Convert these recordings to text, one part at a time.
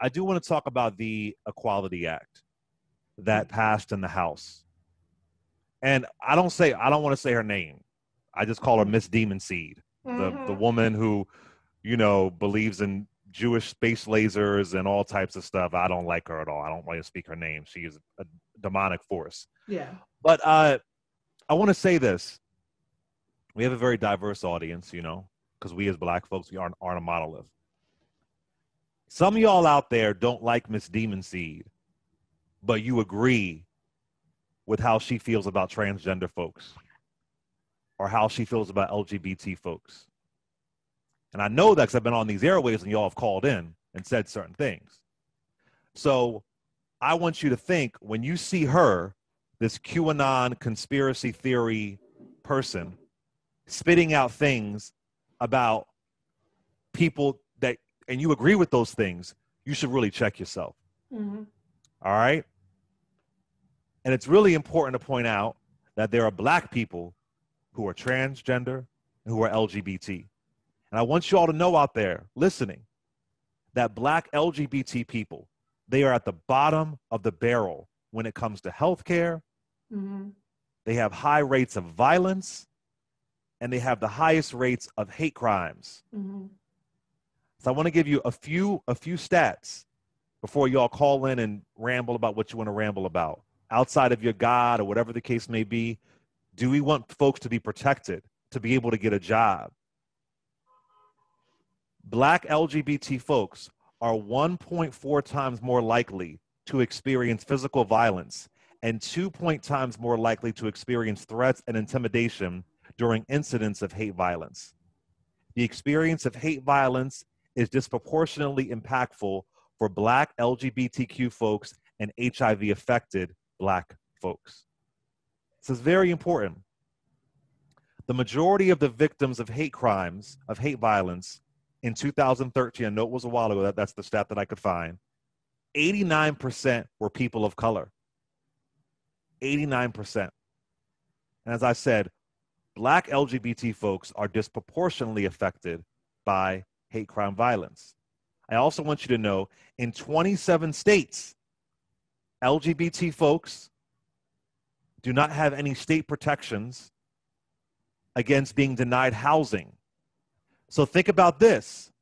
I do want to talk about the Equality Act that passed in the House. And I don't say I don't want to say her name. I just call her Miss Demon Seed, mm-hmm. the the woman who, you know, believes in Jewish space lasers and all types of stuff. I don't like her at all. I don't want to speak her name. She is a demonic force. Yeah. But uh, I want to say this. We have a very diverse audience, you know, because we as black folks, we aren't, aren't a monolith. Some of y'all out there don't like Miss Demon Seed, but you agree with how she feels about transgender folks or how she feels about LGBT folks. And I know that because I've been on these airwaves and y'all have called in and said certain things. So I want you to think when you see her, this QAnon conspiracy theory person, spitting out things about people and you agree with those things, you should really check yourself. Mm-hmm. All right? And it's really important to point out that there are black people who are transgender and who are LGBT. And I want you all to know out there listening that black LGBT people, they are at the bottom of the barrel when it comes to health care. Mm-hmm. They have high rates of violence and they have the highest rates of hate crimes. Mm-hmm. So I want to give you a few a few stats before y'all call in and ramble about what you want to ramble about. Outside of your God or whatever the case may be, do we want folks to be protected, to be able to get a job, black LGBT folks are 1.4 times more likely to experience physical violence and 2 point times more likely to experience threats and intimidation during incidents of hate violence. The experience of hate violence is disproportionately impactful for black LGBTQ folks and HIV affected black folks. This is very important. The majority of the victims of hate crimes, of hate violence, in 2013, I know it was a while ago, that, that's the stat that I could find, 89% were people of color. 89%. And as I said, black LGBT folks are disproportionately affected by hate crime violence. I also want you to know in 27 states, LGBT folks do not have any state protections against being denied housing so think about this.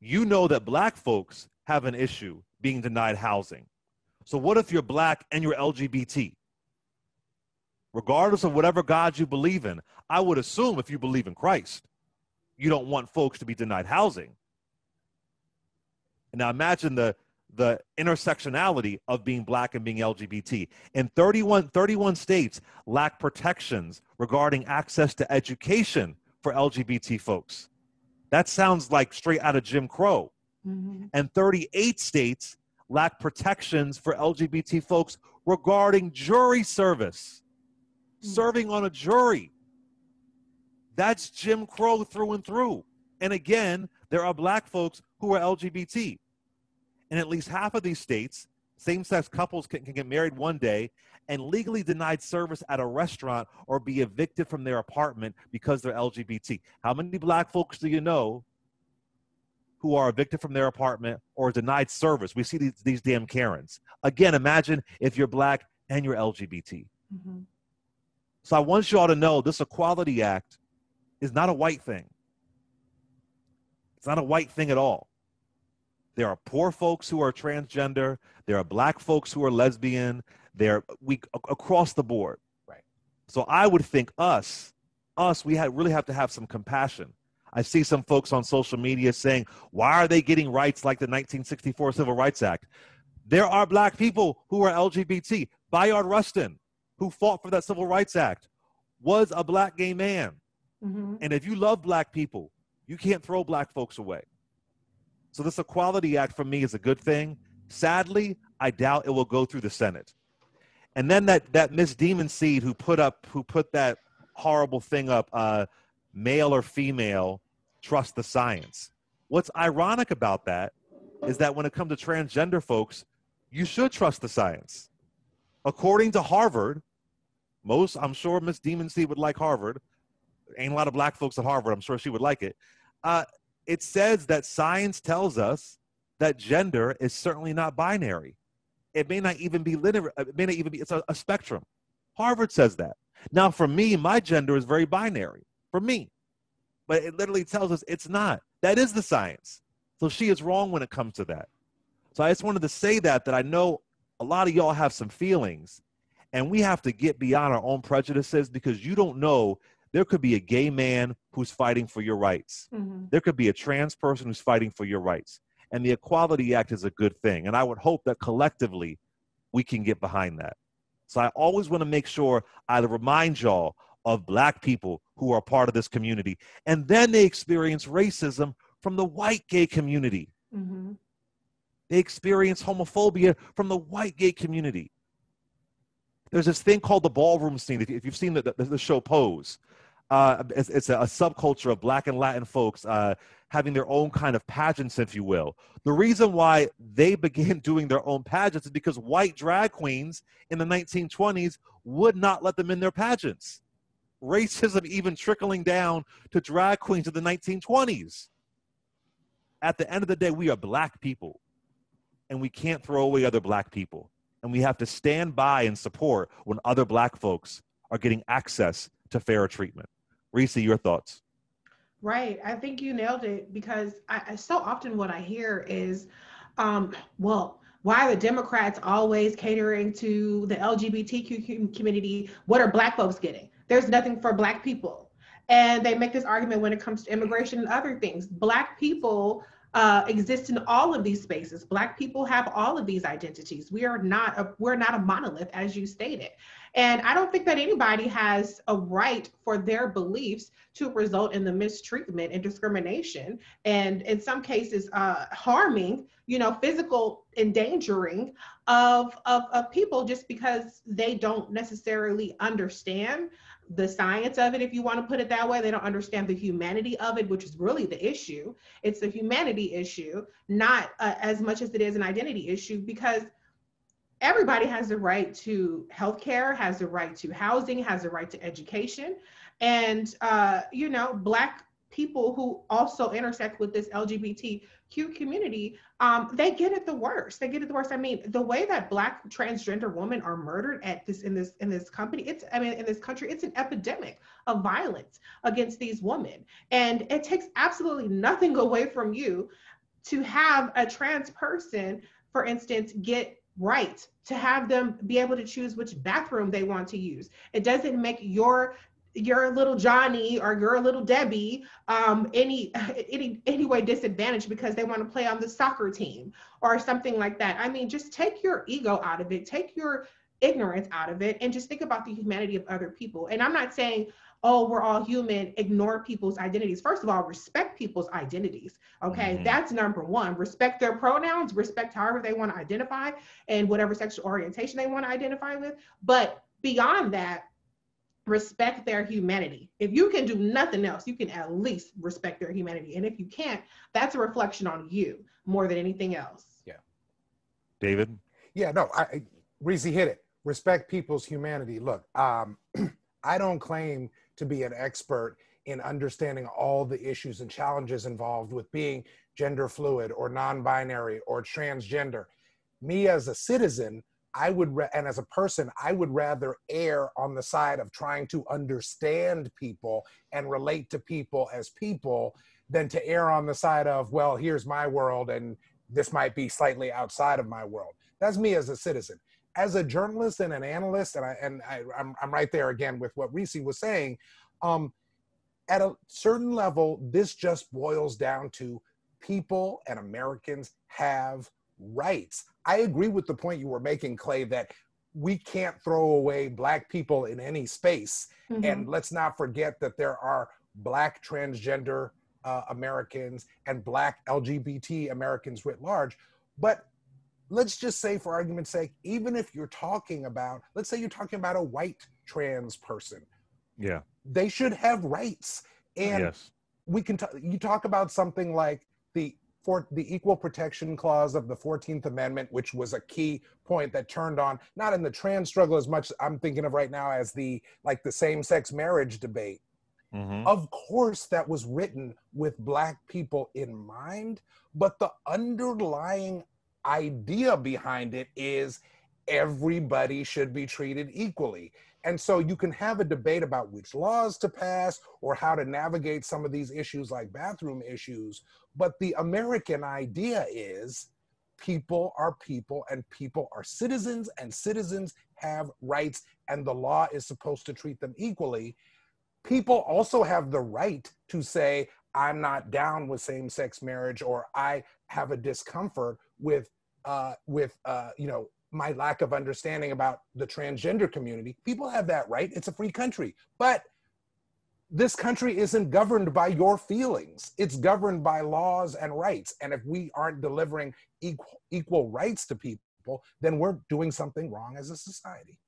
You know that black folks have an issue being denied housing. So what if you're black and you're LGBT? Regardless of whatever God you believe in, I would assume if you believe in Christ, you don't want folks to be denied housing. And now imagine the the intersectionality of being black and being LGBT. In 31, 31 states lack protections regarding access to education for LGBT folks. That sounds like straight out of Jim Crow. Mm-hmm. And 38 states lack protections for LGBT folks regarding jury service, mm-hmm. serving on a jury. That's Jim Crow through and through. And again, there are black folks who are LGBT. In at least half of these states, same sex couples can, can, get married one day and legally denied service at a restaurant or be evicted from their apartment because they're LGBT. How many black folks do you know who are evicted from their apartment or denied service? We see these, these damn Karens. Again, imagine if you're black and you're LGBT. Mm-hmm. So I want you all to know this Equality Act is not a white thing. It's not a white thing at all. There are poor folks who are transgender. There are black folks who are lesbian. There we across the board. Right. So I would think us, us, we had really have to have some compassion. I see some folks on social media saying, "Why are they getting rights like the 1964 Civil Rights Act?" There are black people who are LGBT. Bayard Rustin, who fought for that Civil Rights Act, was a black gay man. Mm-hmm. And if you love black people, you can't throw black folks away. So this Equality Act for me is a good thing. Sadly, I doubt it will go through the Senate. And then that that Miss Demon Seed who put up who put that horrible thing up, uh, male or female, trust the science. What's ironic about that is that when it comes to transgender folks, you should trust the science. According to Harvard, most I'm sure Miss Demon Seed would like Harvard. Ain't a lot of black folks at Harvard. I'm sure she would like it. Uh, it says that science tells us that gender is certainly not binary. It may not even be linear. It may not even be. It's a, a spectrum. Harvard says that. Now, for me, my gender is very binary. For me, but it literally tells us it's not. That is the science. So she is wrong when it comes to that. So I just wanted to say that that I know a lot of y'all have some feelings, and we have to get beyond our own prejudices because you don't know there could be a gay man who's fighting for your rights. Mm-hmm. There could be a trans person who's fighting for your rights. And the Equality Act is a good thing. And I would hope that collectively we can get behind that. So I always want to make sure I remind y'all of black people who are part of this community. And then they experience racism from the white gay community. Mm-hmm. They experience homophobia from the white gay community. There's this thing called the ballroom scene. If you've seen the, the, the show Pose, uh, it's, it's, a, a, subculture of black and Latin folks uh, having their own kind of pageants, if you will. The reason why they began doing their own pageants is because white drag queens in the 1920s would not let them in their pageants. Racism even trickling down to drag queens in the 1920s. At the end of the day, we are black people, and we can't throw away other black people. And we have to stand by and support when other black folks are getting access to fairer treatment. Reese, your thoughts? Right. I think you nailed it because I, I so often what I hear is, um, well, why are the Democrats always catering to the LGBTQ community? What are Black folks getting? There's nothing for Black people. And they make this argument when it comes to immigration and other things. Black people uh, exist in all of these spaces. Black people have all of these identities. We are not a, we're not a monolith, as you stated. And I don't think that anybody has a right for their beliefs to result in the mistreatment and discrimination, and in some cases, uh, harming, you know, physical endangering of, of, of people just because they don't necessarily understand the science of it, if you want to put it that way. They don't understand the humanity of it, which is really the issue. It's a humanity issue, not uh, as much as it is an identity issue, because everybody has the right to healthcare, has the right to housing, has the right to education. And, uh, you know, Black people who also intersect with this LGBTQ community, um, they get it the worst. They get it the worst. I mean, the way that Black transgender women are murdered at this in this in this company, it's I mean in this country, it's an epidemic of violence against these women, and it takes absolutely nothing away from you to have a trans person, for instance, get right to have them be able to choose which bathroom they want to use. It doesn't make your your little Johnny or your little Debbie um, any any any way disadvantaged because they want to play on the soccer team or something like that. I mean, just take your ego out of it, take your ignorance out of it, and just think about the humanity of other people. And I'm not saying oh, we're all human, ignore people's identities. First of all, respect people's identities. Okay, mm-hmm. that's number one. Respect their pronouns, respect however they want to identify and whatever sexual orientation they want to identify with. But beyond that, respect their humanity. If you can do nothing else, you can at least respect their humanity. And if you can't, that's a reflection on you more than anything else. Yeah. David? Yeah, no, I Reese hit it. Respect people's humanity. Look, um, I don't claim to be an expert in understanding all the issues and challenges involved with being gender fluid or non-binary or transgender. Me as a citizen, I would, and as a person, I would rather err on the side of trying to understand people and relate to people as people than to err on the side of, well, here's my world and this might be slightly outside of my world. That's me as a citizen as a journalist and an analyst, and I and I, I'm I'm right there again with what Reese was saying. Um, at a certain level, this just boils down to people and Americans have rights. I agree with the point you were making, Clay, that we can't throw away black people in any space. Mm-hmm. And let's not forget that there are black transgender uh, Americans and black LGBT Americans writ large. But let's just say for argument's sake even if you're talking about let's say you're talking about a white trans person yeah they should have rights and yes. we can t- you talk about something like the for the equal protection clause of the 14th amendment which was a key point that turned on not in the trans struggle as much i'm thinking of right now as the like the same sex marriage debate Mhm. Of course, that was written with Black people in mind, but the underlying idea behind it is everybody should be treated equally. And so you can have a debate about which laws to pass or how to navigate some of these issues like bathroom issues. But the American idea is people are people and people are citizens and citizens have rights and the law is supposed to treat them equally. People also have the right to say, I'm not down with same sex marriage or I have a discomfort with, uh, with uh, you know, my lack of understanding about the transgender community. People have that right. It's a free country. But this country isn't governed by your feelings. It's governed by laws and rights. And if we aren't delivering equal, equal rights to people, then we're doing something wrong as a society.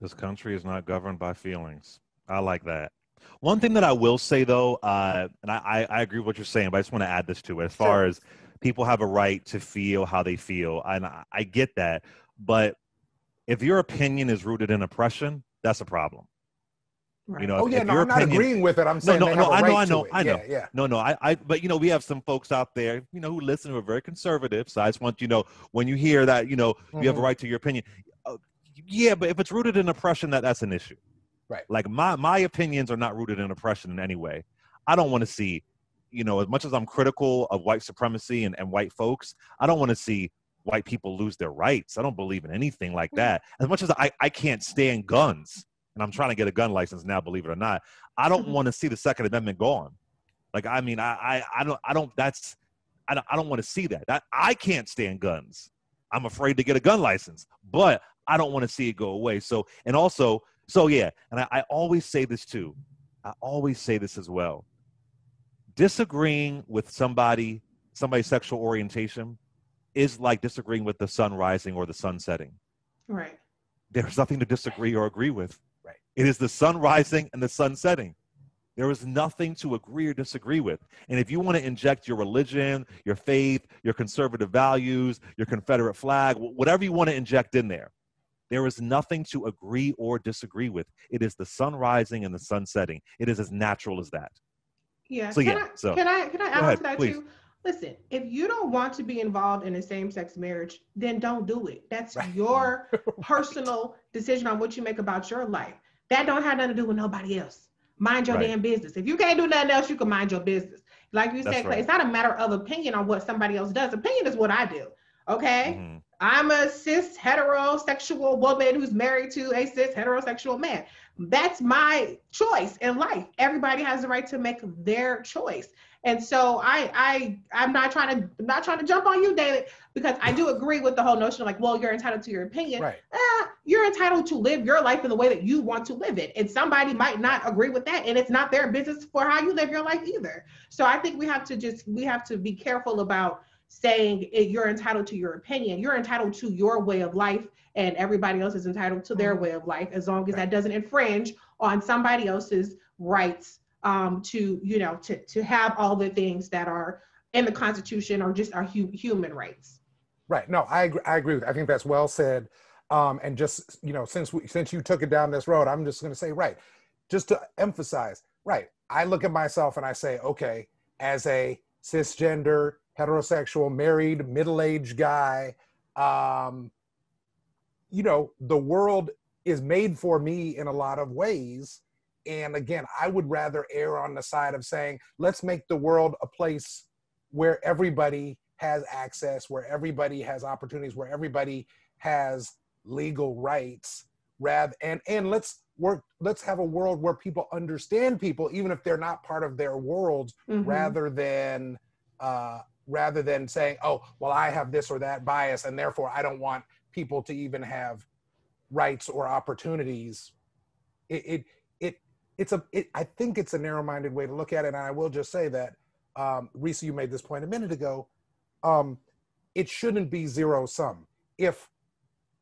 This country is not governed by feelings. I like that. One thing that I will say though, uh, and I, I, I agree with what you're saying, but I just want to add this to it. As far Sure. as people have a right to feel how they feel, and I, I get that. But if your opinion is rooted in oppression, that's a problem. Right. You know, Oh if, yeah, no, I'm not opinion, agreeing with it. I'm saying no, no, a I know, right I to know. I know. Yeah, yeah. No, no, I, I, but you know, we have some folks out there, you know, who listen who are very conservative. So I just want you know when you hear that, you know, you have a Mhm. right to your opinion. Uh, yeah, but if it's rooted in oppression, that that's an issue. Right. Like my my opinions are not rooted in oppression in any way. I don't want to see, you know, as much as I'm critical of white supremacy and, and white folks, I don't want to see white people lose their rights. I don't believe in anything like that. As much as I, I can't stand guns, and I'm trying to get a gun license now, believe it or not, I don't Mhm. want to see the Second Amendment gone. Like, I mean, I, I, I don't, I don't. That's, I don't, I don't want to see that. That I can't stand guns. I'm afraid to get a gun license, but I don't want to see it go away. So, and also, so yeah, and I, I always say this too. I always say this as well. Disagreeing with somebody, somebody's sexual orientation, is like disagreeing with the sun rising or the sun setting. Right. There's nothing to disagree or agree with. Right. It is the sun rising and the sun setting. There is nothing to agree or disagree with. And if you want to inject your religion, your faith, your conservative values, your Confederate flag, whatever you want to inject in there, there is nothing to agree or disagree with. It is the sun rising and the sun setting. It is as natural as that. Yeah. So, can yeah, I, so- can I can I add ahead, to that please. too? Listen, if you don't want to be involved in a same-sex marriage, then don't do it. That's Right. your personal decision on what you make about your life. That don't have nothing to do with nobody else. Mind your Right. damn business. If you can't do nothing else, you can mind your business. Like you That's said, right. it's not a matter of opinion on what somebody else does. Opinion is what I do. Okay. Mhm. I'm a cis heterosexual woman who's married to a cis heterosexual man. That's my choice in life. Everybody has the right to make their choice. And so I I I'm not trying to I'm not trying to jump on you, David, because I do agree with the whole notion of like, well, you're entitled to your opinion. Right. Ah, you're entitled to live your life in the way that you want to live it. And somebody might not agree with that. And it's not their business for how you live your life either. So I think we have to just we have to be careful about saying you're entitled to your opinion. You're entitled to your way of life, and everybody else is entitled to their Mhm. way of life, as long as Right. that doesn't infringe on somebody else's rights um, to, you know, to to have all the things that are in the Constitution or just our hu- human rights. Right. No, I agree, I agree with. I think that's well said. Um, and just you know, since we since you took it down this road, I'm just going to say right, just to emphasize. Right. I look at myself and I say, okay, as a cisgender, heterosexual, married, middle-aged guy, um, you know, the world is made for me in a lot of ways. And again, I would rather err on the side of saying, let's make the world a place where everybody has access, where everybody has opportunities, where everybody has legal rights, rather and and let's work let's have a world where people understand people even if they're not part of their worlds Mhm. rather than uh rather than saying oh well i have this or that bias and therefore i don't want people to even have rights or opportunities. It it, it it's a it, i think it's a narrow-minded way to look at it and i will just say that um Reese, you made this point a minute ago um it shouldn't be zero sum if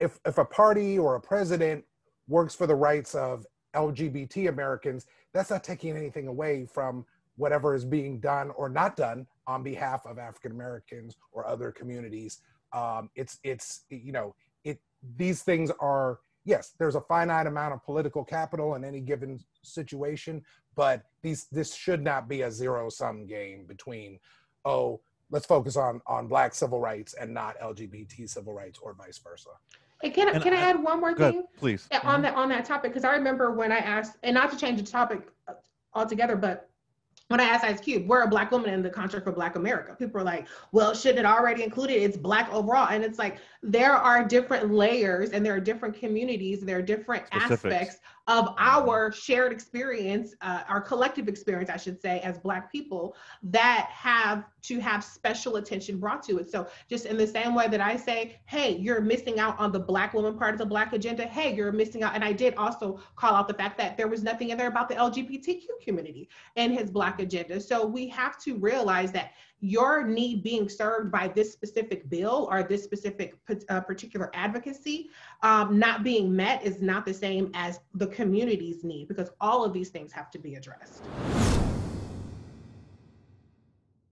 if if a party or a president works for the rights of lgbt americans that's not taking anything away from whatever is being done or not done on behalf of African Americans or other communities. Um, it's it's you know it these things are yes, there's a finite amount of political capital in any given situation, but these this should not be a zero sum game between oh let's focus on on black civil rights and not lgbt civil rights or vice versa Hey, can, And can I, I- add one more Good, thing? please. Yeah, on that on that topic because I remember when I asked, and not to change the topic uh, altogether, but when I asked Ice Cube, we're a black woman in the contract for Black America. People are like, "Well, shouldn't it already include it? It's black overall." And it's like there are different layers, and there are different communities, and there are different Specifics. aspects of our shared experience, uh, our collective experience, I should say, as Black people that have to have special attention brought to it. So, just in the same way that I say, hey, you're missing out on the Black woman part of the Black agenda, hey, you're missing out. And I did also call out the fact that there was nothing in there about the LGBTQ community and his Black agenda. So, we have to realize that your need being served by this specific bill or this specific uh, particular advocacy um, not being met is not the same as the community's need because all of these things have to be addressed.